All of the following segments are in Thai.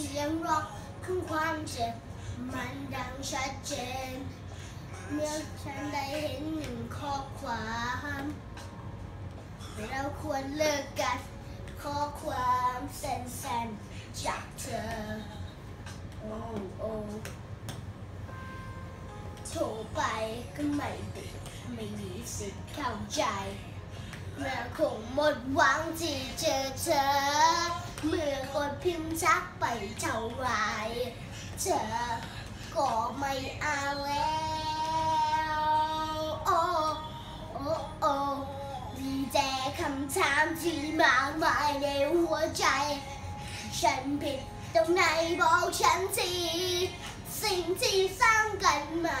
สียงร้องของความเจ็บมันดังชัดเจน เมื่อฉันได้เห็นหนึ่งข้อความเราควรเลิกกันข้อความสั้นๆจากเธอ โอ้โอ้โทรไปก็ไม่ติดไม่มีสิทธิ์เข้าใจเมื่อคงหมดหวังที่เจอเธอ เมื่อกดพิมพ์ชักไปเท่าไรเธอก็ไม่อาแล้วโอ้โอ้โอ้มีแต่คำถามที่มากมายในหัวใจ ฉันผิดตรงไหนบอกฉันทีสิ่งที่สร้างกันมา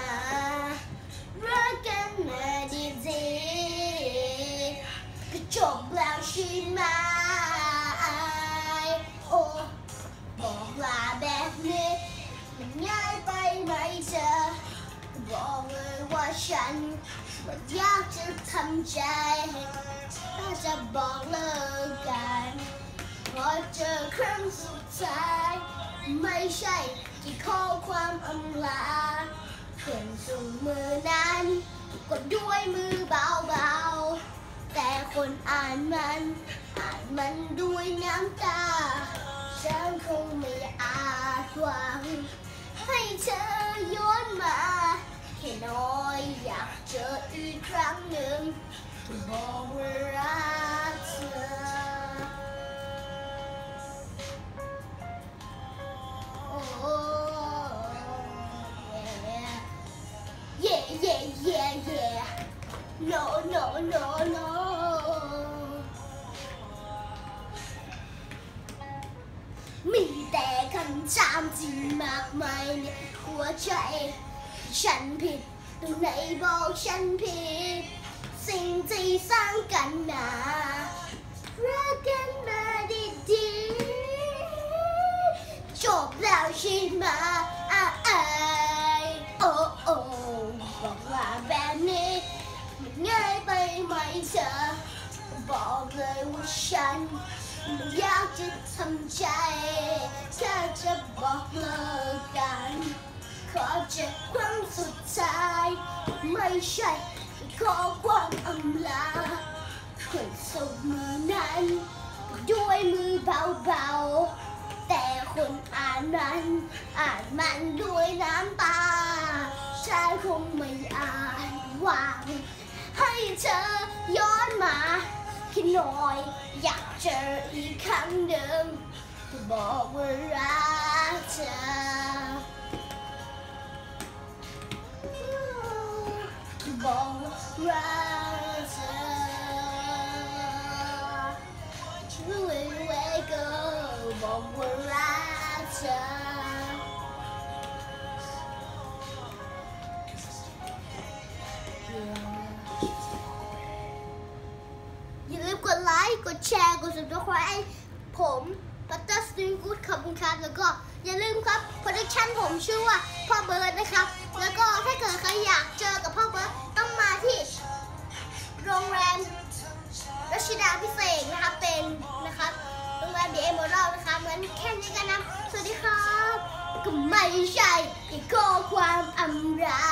ฉันมันยากจะทำใจ ถ้าจะบอกเลิกกันพอเจอครั้งสุดท้าย ไม่ใช่ที่ข้อความอำลาเขียนส่งมือนั้นกดด้วยมือเบาๆ แต่คนอ่านมัน อ่านมันด้วยน้ำตา ฉันคงไม่อาจหวังให้เธอย้อนมา แค่น้อยอยากเจออีกครั้งหนึ่งบอกว่ารักเธอ Oh, yeah. Yeah, yeah, yeah, yeah. No, no, no, no. มีแต่คำถามที่มากมายในหัวใจ ฉันผิดตรงไหนบอกฉันผิด สิ่งที่สร้างกันมารักกันมาดีๆจบแล้วใช่ไหมอะเอโอ้โอ้บอกว่าแบบนี้มันง่ายไปไหมเธอ บอกเลยว่าฉันมันยากจะทำใจ จ็บครั้งสุดท้าย ไม่ใช่ขอความอำลาคนส่งมือนั้น ด้วยมือเบาๆ แต่คนอ่านมันอ่านมันด้วยน้ำตาฉันคงไม่อาจวังให้เธอย้อนมาแค่น้อย อยากเจออีกครั้งหนึ่งบอกว่ารั อบอกว่ารักเธอช่วยไว้ก็บอกว่ารักเธออย่าลืมกดไลค์ กดแชร์ กด subscribe ผมปัตเตอร์สตรีมกูดขอบคุณครับ แล้วก็อย่าลืมครับ โปรดักชั่นผมชื่อว่าพ่อเบิร์ดนะครับ แล้วก็ถ้าเกิดใครอยากเจอกับพ่อเบิร์ด เดมอรัลนะคะเหมือนแค่นี้กันนะ สวัสดีครับ ก็ไม่ใช่แค่ข้อความอำลา